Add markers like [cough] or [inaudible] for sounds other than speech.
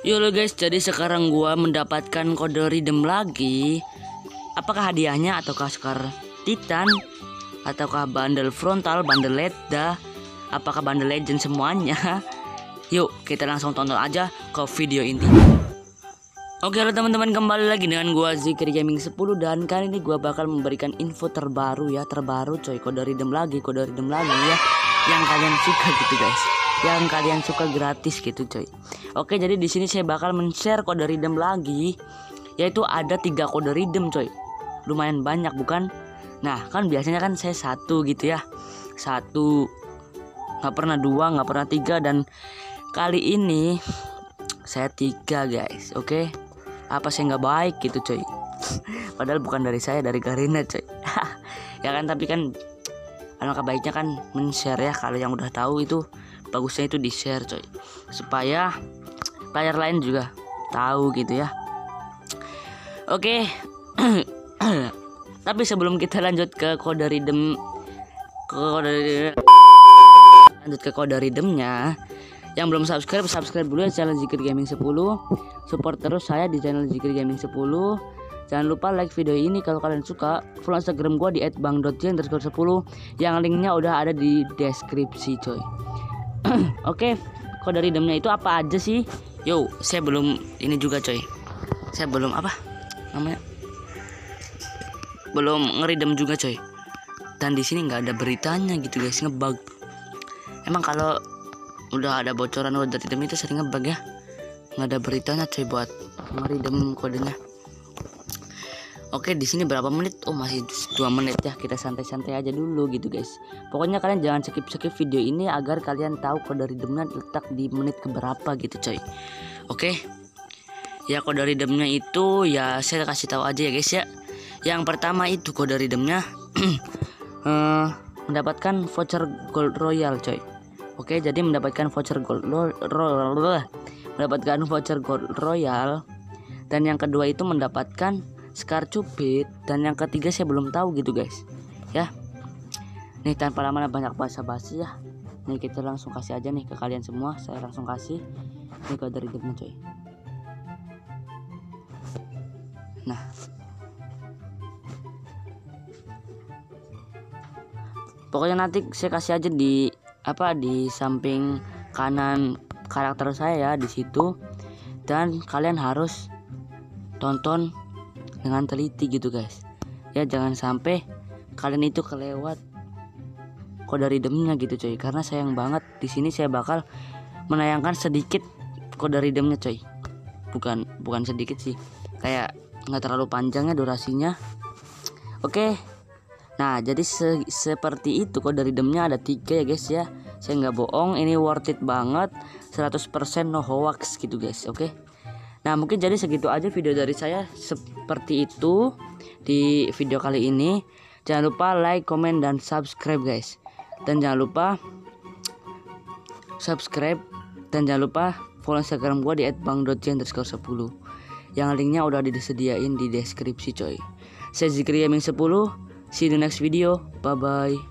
Yo lo guys, jadi sekarang gua mendapatkan kode redeem lagi. Apakah hadiahnya ataukah Scar Titan ataukah bundle frontal, bundle Leda, apakah bundle legend semuanya? [laughs] Yuk, kita langsung tonton aja ke video ini. Oke halo teman-teman kembali lagi dengan gua Zikri Gaming 10 dan kali ini gua bakal memberikan info terbaru ya terbaru coy kode redeem lagi kode redeem lagi ya yang kalian suka gitu guys yang kalian suka gratis gitu coy. Oke jadi di sini saya bakal men-share kode redeem lagi yaitu ada tiga kode redeem coy. Lumayan banyak bukan? Nah kan biasanya kan saya satu gitu ya. Satu nggak pernah dua nggak pernah tiga dan kali ini saya tiga guys. Oke? Okay? apa saya nggak baik gitu coy? [laughs] Padahal bukan dari saya dari Karina coy. [laughs] Ya kan tapi kan alangkah baiknya kan men-share ya kalau yang udah tahu itu bagusnya itu di share coy. Supaya player lain juga tahu gitu ya. Oke. [clears throat] Tapi sebelum kita lanjut ke kode ke kode lanjut ke kode redeemnya yang belum subscribe subscribe dulu ya channel Zikir Gaming 10 support terus saya di channel Zikir Gaming 10 jangan lupa like video ini kalau kalian suka. Follow instagram gua di @bang.jen_10 yang linknya udah ada di deskripsi coy [clears throat] oke kode redeemnya itu apa aja sih? Yo saya belum ini juga coy. Saya belum apa namanya? Belum ngeridem juga coy. Dan di sini nggak ada beritanya gitu guys. Ngebug. Emang kalau udah ada bocoran kode redeem itu sering ngebug ya? Nggak ada beritanya coy buat ngeridem kodenya Oke di sini berapa menit? Oh masih dua menit ya kita santai-santai aja dulu gitu guys. Pokoknya kalian jangan skip-skip video ini agar kalian tahu kode redeemnya letak di menit keberapa gitu coy. Oke. Ya kode redeemnya itu ya saya kasih tahu aja ya guys ya. Yang pertama itu kode redeemnya uh, [clears throat] mendapatkan voucher gold royal coy. Oke jadi mendapatkan voucher gold ro, ro, ro, mendapatkan voucher gold royal dan yang kedua itu mendapatkan Scar Cupid dan yang ketiga saya belum tahu gitu guys. Ya. Nih tanpa lama banyak basa-basi ya. Nih kita langsung kasih aja nih ke kalian semua. Saya langsung kasih. Nih kode redeemnya coy. Nah. Pokoknya nanti saya kasih aja di apa di samping kanan karakter saya ya di situ. Dan kalian harus tonton dengan teliti gitu guys. Ya jangan sampai kalian itu kelewat kode redeemnya gitu coy. Karena sayang banget di sini saya bakal menayangkan sedikit kode redeemnya coy. Bukan bukan sedikit sih. Kayak nggak terlalu panjangnya durasinya. Oke. Nah jadi se seperti itu kode redeemnya ada tiga ya guys ya. Saya nggak bohong ini worth it banget. 100% no hoax gitu guys. Oke Nah mungkin jadi segitu aja video dari saya seperti itu di video kali ini. Jangan lupa like, comment, dan subscribe guys. Dan jangan lupa subscribe dan jangan lupa follow Instagram gue di @bang.jen_10 yang linknya udah disediain di deskripsi coy. Saya Zikri Gaming 10. See you the next video. Bye bye.